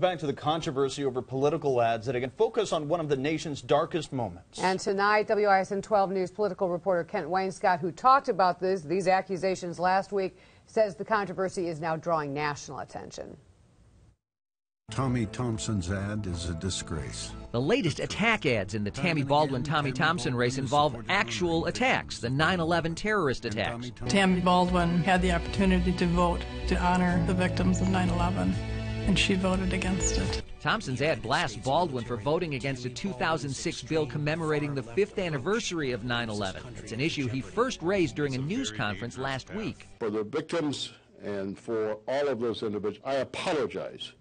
Back to the controversy over political ads that again focus on one of the nation's darkest moments. And tonight, WISN 12 News political reporter Kent Wainscott, who talked about this, these accusations last week, says the controversy is now drawing national attention. Tommy Thompson's ad is a disgrace. The latest attack ads in the Tammy Baldwin Tommy Thompson race involve actual attacks, the 9 11 terrorist attacks. Tammy Baldwin had the opportunity to vote to honor the victims of 9 11, and she voted against it. Thompson's ad blasts Baldwin for voting against a 2006 bill commemorating the fifth anniversary of 9 11. It's an issue he first raised during a news conference last week. For the victims and for all of those individuals, I apologize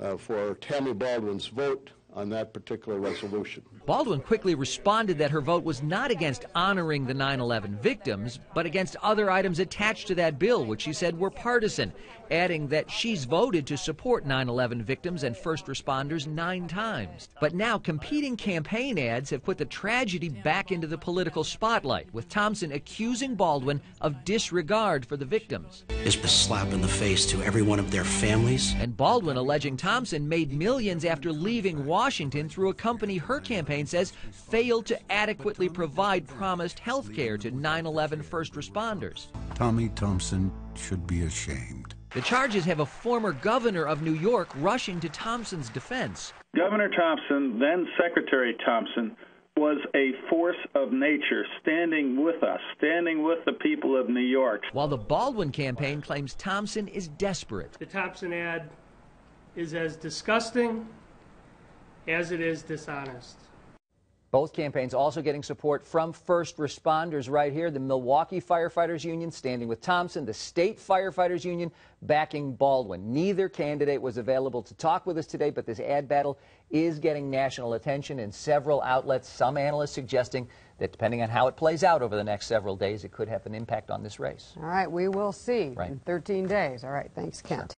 uh, for Tammy Baldwin's vote on that particular resolution. Baldwin quickly responded that her vote was not against honoring the 9 11 victims, but against other items attached to that bill, which she said were partisan, adding that she's voted to support 9 11 victims and first responders nine times. But now competing campaign ads have put the tragedy back into the political spotlight, with Thompson accusing Baldwin of disregard for the victims. It's a slap in the face to every one of their families. And Baldwin alleging Thompson made millions after leaving Washington through a company her campaign says failed to adequately provide promised health care to 9 11 first responders. Tommy Thompson should be ashamed. The charges have a former governor of New York rushing to Thompson's defense. Governor Thompson, then Secretary Thompson, was a force of nature, standing with us, standing with the people of New York. While the Baldwin campaign claims Thompson is desperate. The Thompson ad is as disgusting as it is dishonest. Both campaigns also getting support from first responders right here. The Milwaukee Firefighters Union standing with Thompson, the State Firefighters Union backing Baldwin. Neither candidate was available to talk with us today, but this ad battle is getting national attention in several outlets. Some analysts suggesting that depending on how it plays out over the next several days, it could have an impact on this race. All right, we will see right. in 13 days. All right, thanks, Kent. Sure.